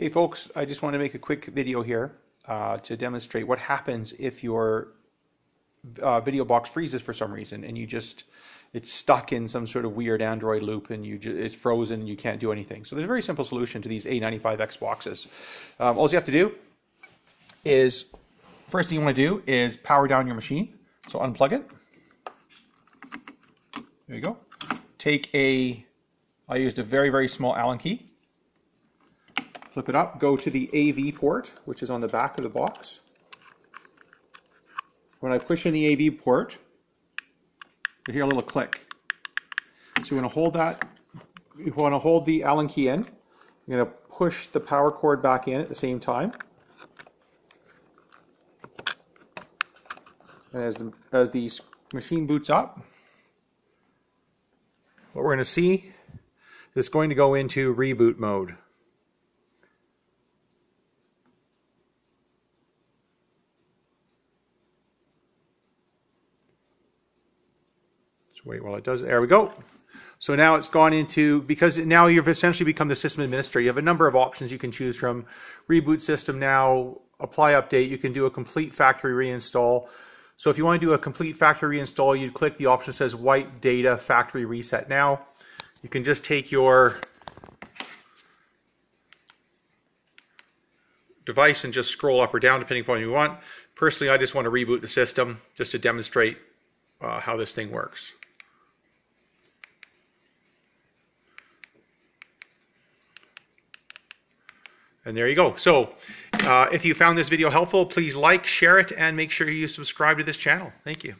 Hey folks, I just want to make a quick video here uh, to demonstrate what happens if your uh, video box freezes for some reason and you just it's stuck in some sort of weird Android loop and you it's frozen and you can't do anything. So there's a very simple solution to these A95X boxes. Um, all you have to do is first thing you want to do is power down your machine. So unplug it. There you go. Take a I used a very very small Allen key Flip it up, go to the AV port, which is on the back of the box. When I push in the AV port, you hear a little click. So you want to hold that, you want to hold the Allen key in. You're going to push the power cord back in at the same time. And as the, as the machine boots up, what we're going to see is going to go into reboot mode. Wait while it does. There we go. So now it's gone into, because now you've essentially become the system administrator. You have a number of options you can choose from. Reboot system now, apply update. You can do a complete factory reinstall. So if you want to do a complete factory reinstall, you click the option that says wipe data factory reset now. You can just take your device and just scroll up or down depending upon what you want. Personally, I just want to reboot the system just to demonstrate uh, how this thing works. And there you go. So uh, if you found this video helpful, please like, share it, and make sure you subscribe to this channel. Thank you.